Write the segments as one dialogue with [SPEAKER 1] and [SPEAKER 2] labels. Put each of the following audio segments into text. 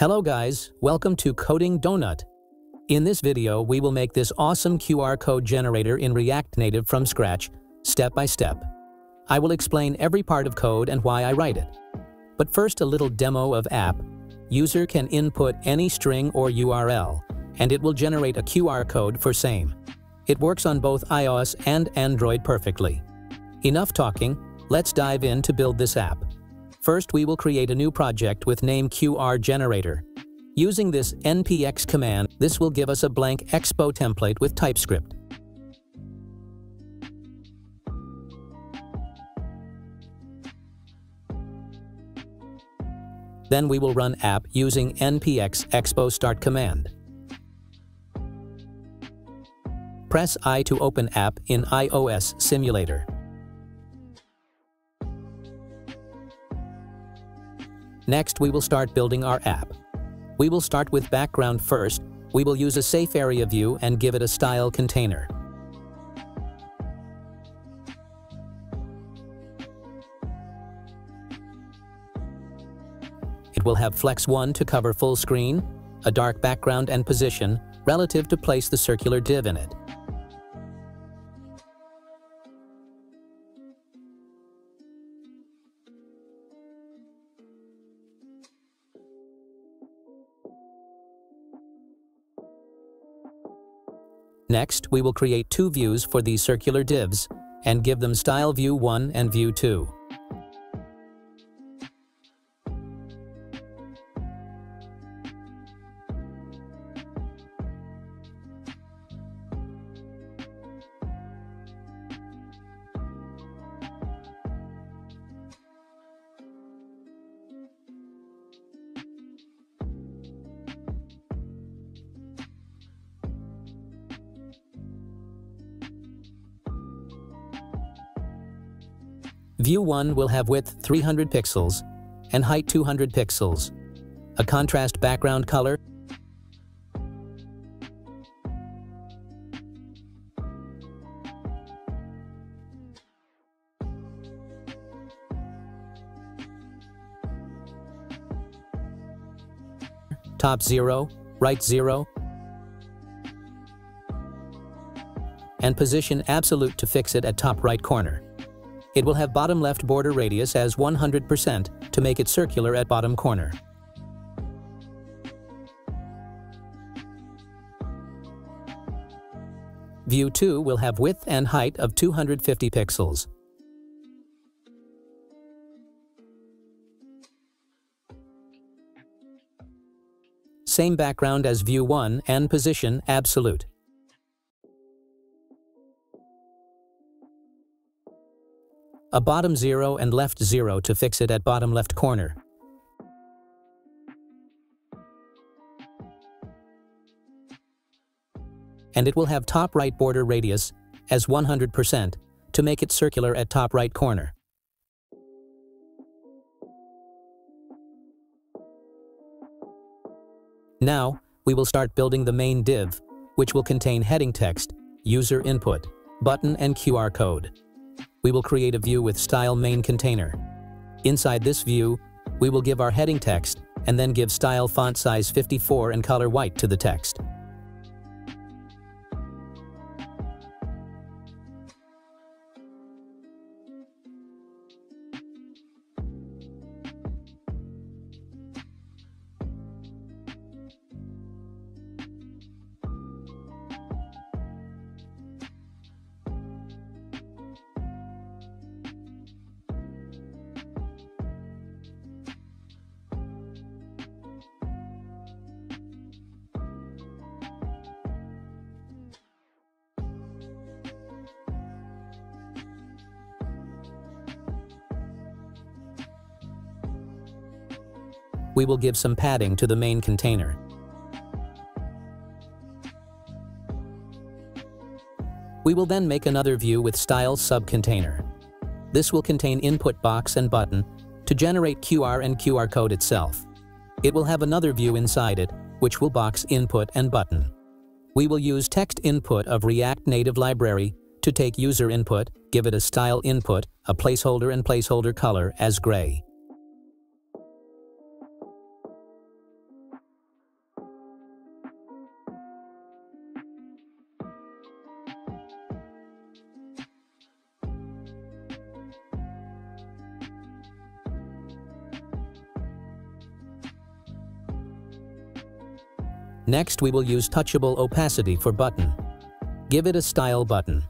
[SPEAKER 1] Hello guys, welcome to Coding Donut. In this video, we will make this awesome QR code generator in React Native from scratch, step by step. I will explain every part of code and why I write it. But first a little demo of app. User can input any string or URL, and it will generate a QR code for same. It works on both iOS and Android perfectly. Enough talking, let's dive in to build this app. First, we will create a new project with name QR Generator. Using this npx command, this will give us a blank expo template with TypeScript. Then we will run app using npx expo start command. Press I to open app in iOS simulator. Next, we will start building our app. We will start with background first. We will use a safe area view and give it a style container. It will have Flex 1 to cover full screen, a dark background and position relative to place the circular div in it. Next, we will create two views for these circular divs and give them Style View 1 and View 2. View 1 will have width 300 pixels and height 200 pixels, a contrast background color, top 0, right 0, and position absolute to fix it at top right corner. It will have bottom left border radius as 100% to make it circular at bottom corner. View 2 will have width and height of 250 pixels. Same background as View 1 and position absolute. A bottom 0 and left 0 to fix it at bottom left corner. And it will have top right border radius as 100% to make it circular at top right corner. Now, we will start building the main div, which will contain heading text, user input, button and QR code we will create a view with style main container. Inside this view, we will give our heading text and then give style font size 54 and color white to the text. We will give some padding to the main container. We will then make another view with style subcontainer. This will contain input box and button to generate QR and QR code itself. It will have another view inside it, which will box input and button. We will use text input of React Native Library to take user input, give it a style input, a placeholder and placeholder color as gray. Next, we will use touchable opacity for button. Give it a style button.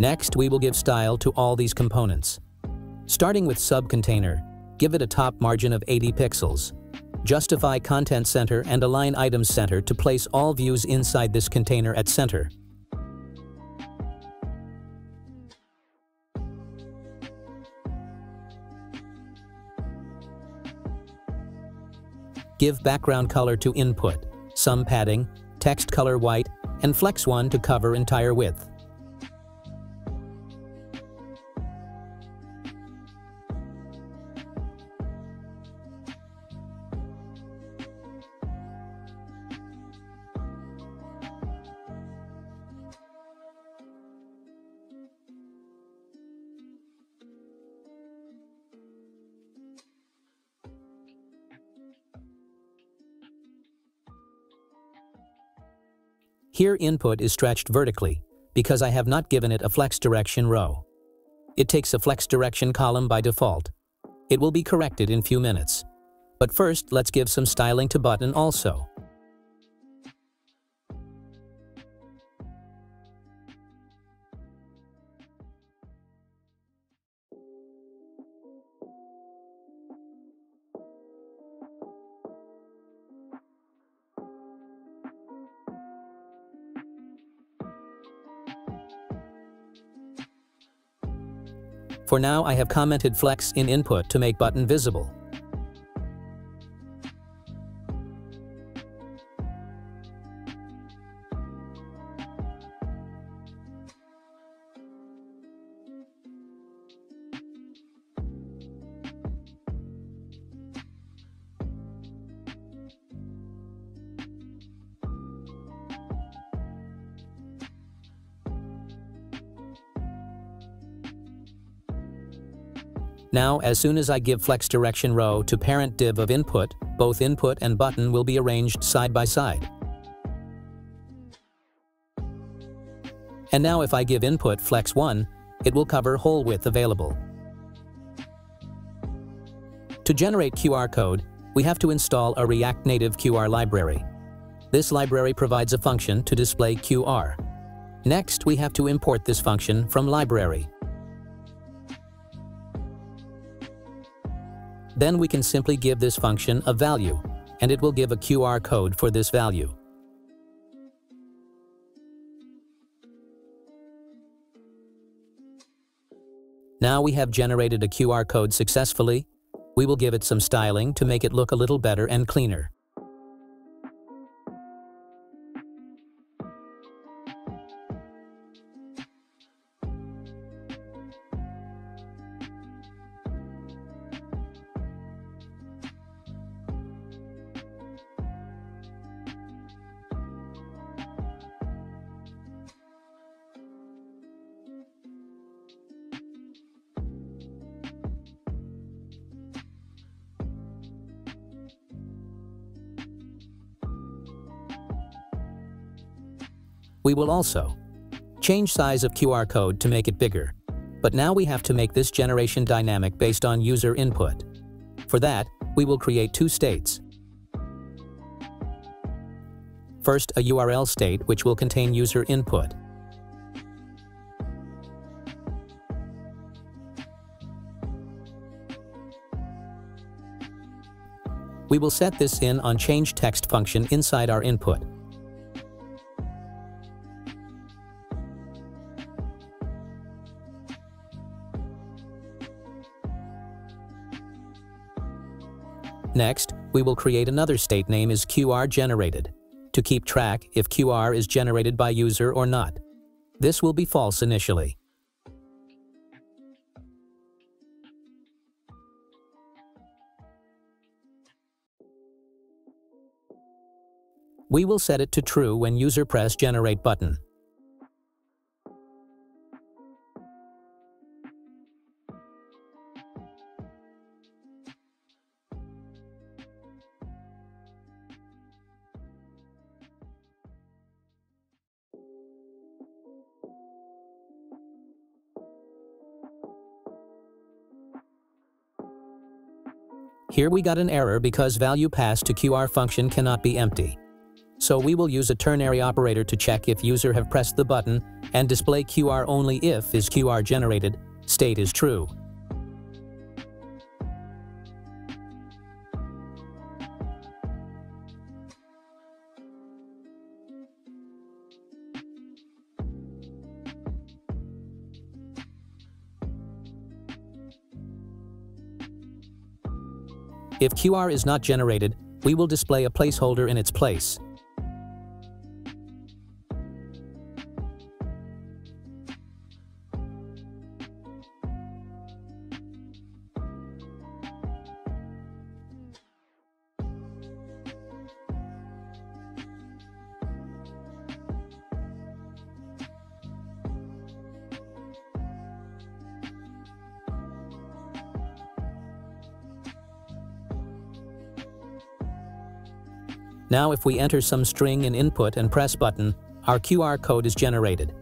[SPEAKER 1] Next, we will give style to all these components. Starting with sub-container, give it a top margin of 80 pixels. Justify Content Center and align Items Center to place all views inside this container at center. Give background color to input, some padding, text color white, and flex 1 to cover entire width. Here input is stretched vertically because I have not given it a flex direction row. It takes a flex direction column by default. It will be corrected in few minutes. But first, let's give some styling to button also. For now, I have commented flex in input to make button visible. Now, as soon as I give flex direction row to parent div of input, both input and button will be arranged side by side. And now if I give input flex 1, it will cover whole width available. To generate QR code, we have to install a React Native QR library. This library provides a function to display QR. Next, we have to import this function from library. Then we can simply give this function a value, and it will give a QR code for this value. Now we have generated a QR code successfully. We will give it some styling to make it look a little better and cleaner. We will also change size of QR code to make it bigger, but now we have to make this generation dynamic based on user input. For that, we will create two states. First, a URL state which will contain user input. We will set this in on change text function inside our input. Next, we will create another state name is QR generated to keep track if QR is generated by user or not. This will be false initially. We will set it to true when user press generate button. Here we got an error because value passed to QR function cannot be empty. So we will use a ternary operator to check if user have pressed the button and display QR only if is QR generated, state is true. If QR is not generated, we will display a placeholder in its place. Now if we enter some string in input and press button, our QR code is generated.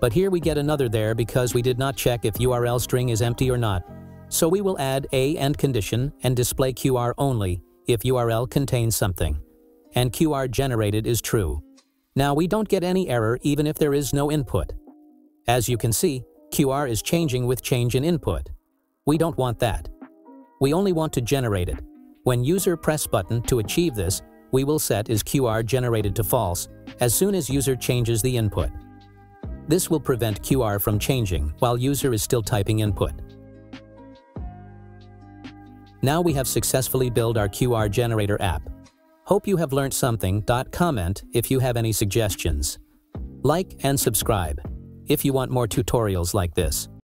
[SPEAKER 1] But here we get another there because we did not check if URL string is empty or not. So we will add a and condition and display QR only if URL contains something. And QR generated is true. Now we don't get any error even if there is no input. As you can see, QR is changing with change in input. We don't want that. We only want to generate it. When user press button to achieve this, we will set is QR generated to false as soon as user changes the input. This will prevent QR from changing while user is still typing input. Now we have successfully built our QR generator app. Hope you have learned something. Comment if you have any suggestions. Like and subscribe if you want more tutorials like this.